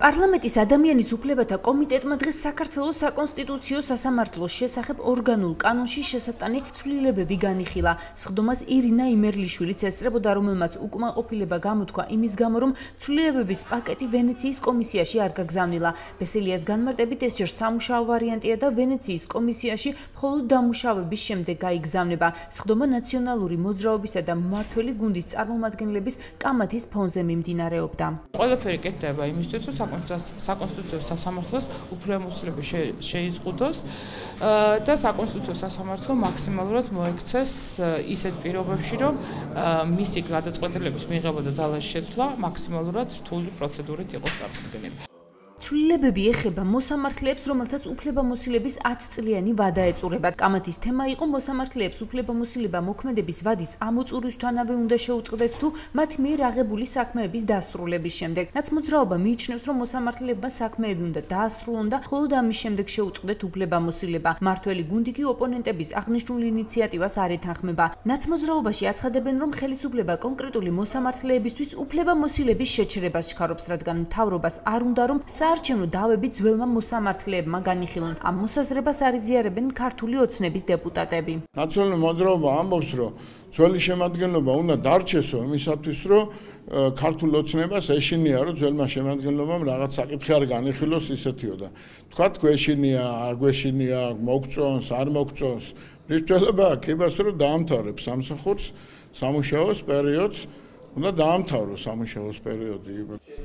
პარლამენტის ადამიანის უფლებათა კომიტეტმა დღეს საქართველოს საკონსტიტუციო სასამართლოს შესახებ ორგანულ კანონში შესატანი ცვლილებები განიხილა. სხდომას ირინა იმერლიშვილიც ესწრებოდა, რომელმაც უკმაყოფილება გამოთქვა იმის გამო, რომ ცვლილებების პაკეტი ვენეციის კომისიაში არ გაგზავნილა. ბესელიას განმარტებით ეს ჯერ სამუშაო ვარიანტია და ვენეციის კომისიაში მხოლოდ დამუშავების შემდეგ გაიგზავნება. სხდომა ნაციონალური მოძრაობისა და მმართველი გუნდის წარმომადგენლების კამათის ფონზე მიმდინარეობდა. ყველაფერი კეთდება იმისთვის, რომ საკონსტიტუციო სასამართლოს უფლებამოსილები შეიზღუდოს და საკონსტიტუციო სასამართლო მაქსიმალურად მოექცეს ისეთ პირობებში, რომ მისი გადაწყვეტილების მიღება და ძალაში შეცვლა მაქსიმალურად რთული პროცედურით იყოს წარმოქმნილი. ცვლილებები ეხება მოსამართლეებს, რომელთაც უფლებამოსილების 10 წლიანი ვადა ეწურებათ. კამათის თემა იყო მოსამართლეებს უფლებამოსილება მოქმედების ვადის ამოწურვისთვანავე უნდა შეუწყდეთ თუ მათ მიერ აღებული საქმეების დასრულების შემდეგ. ნაცმოძრაობა მიიჩნევს, რომ მოსამართლეებმა საქმეები უნდა დაასრულონ და მხოლოდ ამის შემდეგ შეუწყდეთ უფლებამოსილება. მართველი გუნდი კი ოპონენტების აღნიშნულ ინიციატივას არ ეთანხმება. ნაცმოძრაობაში აცხადებენ, რომ ხელისუფლება კონკრეტული მოსამართლეებისთვის უფლებამოსილების შეჩერებას ჩქარობს, რადგან მთავრობას არ უნდა რომ სა საარჩევნო დავები ძველმა მოსამართლეებმა განიხილონ. ამ მოსაზრებას არიზიარებენ ქართული ოცნების დეპუტატები. ნაციონალური მოძრაობა ამბობს, რომ ძველი შემადგენლობა უნდა დარჩესო იმისათვის, რომ ქართულ ოცნებას ეშინია, რომ ძველმა შემადგენლობამ რაღაც საკითხი არ განიხილოს ისეთიო და თქვა გვეშინია, არ გვეშინია, მოგწონს, არ მოგწონს. მნიშვნელობა აქვს რომ დაამთავრებს სამსახურს, სამუშაოს პერიოდს უნდა დაამთავროს სამუშაოს პერიოდი.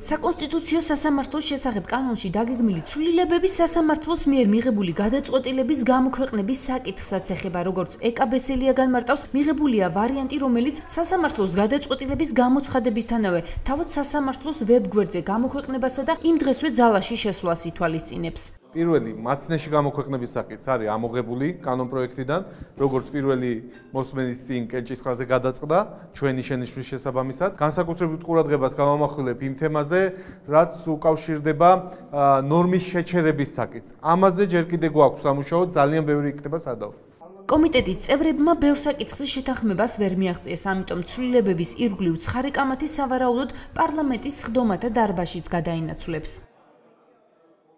საკონსტიტუციო სასამართლოს შესახებ კანონში დაგეგმილი ცვლილებები სასამართლოს მიერ მიღებული გადაწყვეტილების გამოქვეყნების საკითხსაც ეხება, როგორც ეკაბესელია განმარტავს, მიღებულია ვარიანტი, რომელიც სასამართლოს გადაწყვეტილების გამოცხადებისთანავე თავად სასამართლოს ვებგვერდზე გამოქვეყნებასა და იმ დღესვე ძალაში შესვლას ითვალისწინებს. პირველი მაცნეში გამოქვეყნების საკითხს არის ამოღებული კანონპროექტიდან, როგორც პირველი მოსმენის წინ კენჭისყრაზე გადაწყდა ჩვენი შენიშვნის შესაბამისად. განსაკუთრებით ყურადღებას გამომახვილებ იმ თემაზე, რაც უკავშირდება ნორმის შეჩერების საკითხს. ამაზე ჯერ კიდევ გვაქვს სამუშაო, ძალიან ბევრი იქნება სადავო. კომიტეტის წევრებმა ბევრ საკითხის შეთანხმებას ვერ მიაღწიეს, ამიტომ ცვლილებების ირგვლივ ცხარე კამათი სავარაუდოდ პარლამენტის ხდომათა დარბაზშიც გადაინაცვლებს.